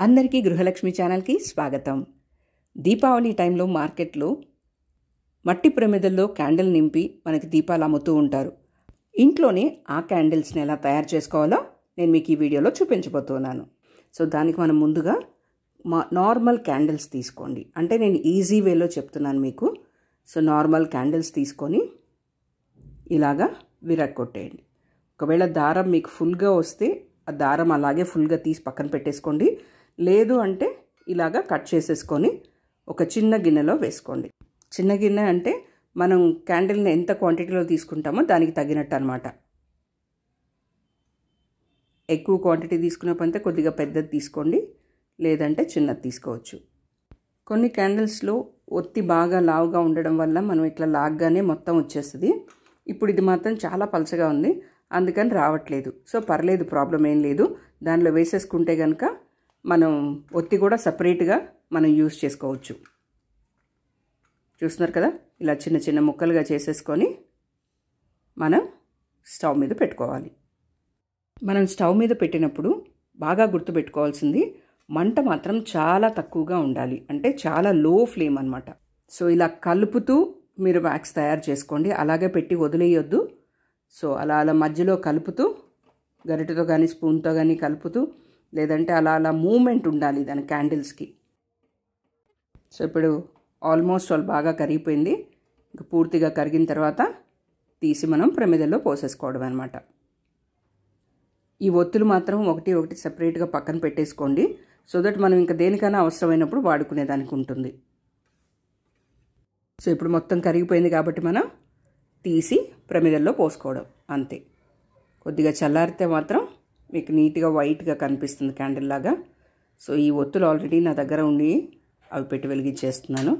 అందరికీ గృహలక్ష్మి ఛానల్కి స్వాగతం. దీపావళి టైంలో మార్కెట్లో మట్టి ప్రమిదల్లో క్యాండిల్ నింపి మనకి దీపాలు అమ్ముతూ ఉంటారు. ఇంట్లోనే ఆ క్యాండిల్స్ని ఎలా తయారు చేసుకోవాలో నేను మీకు ఈ వీడియోలో చూపించబోతున్నాను. సో దానికి మనం ముందుగా మా నార్మల్ క్యాండిల్స్ తీసుకోండి. అంటే నేను ఈజీ వేలో చెప్తున్నాను మీకు. సో నార్మల్ క్యాండిల్స్ తీసుకొని ఇలాగా విరగొట్టేయండి ఒకవేళ దారం మీకు ఫుల్గా వస్తే ఆ దారం అలాగే ఫుల్గా తీసి పక్కన పెట్టేసుకోండి. లేదు అంటే ఇలాగా కట్ చేసేసుకొని ఒక చిన్న గిన్నెలో వేసుకోండి. చిన్న గిన్నె అంటే మనం క్యాండిల్ని ఎంత క్వాంటిటీలో తీసుకుంటామో దానికి తగినట్టు అనమాట ఎక్కువ క్వాంటిటీ తీసుకున్నప్పుడు కొద్దిగా పెద్దది తీసుకోండి. లేదంటే చిన్నది తీసుకోవచ్చు. కొన్ని క్యాండిల్స్లో ఒత్తి బాగా లావుగా ఉండడం వల్ల మనం ఇట్లా లాగ్గానే మొత్తం వచ్చేస్తుంది. ఇప్పుడు ఇది మాత్రం చాలా పలచగా ఉంది. అందుకని రావట్లేదు. సో పర్లేదు ప్రాబ్లం ఏం లేదు. దానిలో వేసేసుకుంటే కనుక మనం ఒత్తి కూడా సపరేట్గా మనం యూస్ చేసుకోవచ్చు. చూస్తున్నారు కదా? ఇలా చిన్న చిన్న ముక్కలుగా చేసేసుకొని మనం స్టవ్ మీద పెట్టుకోవాలి. మనం స్టవ్ మీద పెట్టినప్పుడు బాగా గుర్తుపెట్టుకోవాల్సింది మంట మాత్రం చాలా తక్కువగా ఉండాలి. అంటే చాలా లో ఫ్లేమ్ అనమాట సో ఇలా కలుపుతూ మీరు వ్యాక్స్ తయారు చేసుకోండి. అలాగే పెట్టి వదిలేయొద్దు. సో అలా అలా మధ్యలో కలుపుతూ గరిటెతో కానీ స్పూన్తో కానీ కలుపుతూ లేదంటే అలా అలా మూమెంట్ ఉండాలి దాని క్యాండిల్స్కి. సో ఇప్పుడు ఆల్మోస్ట్ ఆల్ బాగా కరిగిపోయింది. ఇంకా పూర్తిగా కరిగిన తర్వాత తీసి మనం ప్రమిదల్లో పోసేసుకోవడం అనమాట ఈ ఒత్తులు మాత్రం ఒకటి ఒకటి సపరేట్గా పక్కన పెట్టేసుకోండి. సో దట్ మనం ఇంకా దేనికైనా అవసరమైనప్పుడు వాడుకునేదానికి ఉంటుంది. సో ఇప్పుడు మొత్తం కరిగిపోయింది కాబట్టి మనం తీసి ప్రమిదల్లో పోసుకోవడం అంతే. కొద్దిగా చల్లారితే మాత్రం మీకు నీట్గా వైట్గా కనిపిస్తుంది క్యాండిల్ లాగా. సో ఈ ఒత్తులు ఆల్రెడీ నా దగ్గర ఉండి అవి పెట్టి వెలిగించేస్తున్నాను.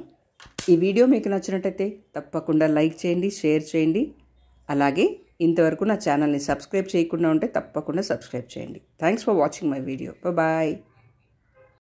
ఈ వీడియో మీకు నచ్చినట్టయితే తప్పకుండా లైక్ చేయండి షేర్ చేయండి. అలాగే ఇంతవరకు నా ఛానల్ని సబ్స్క్రైబ్ చేయకుండా ఉంటే తప్పకుండా సబ్స్క్రైబ్ చేయండి. Thanks for watching my video. Bye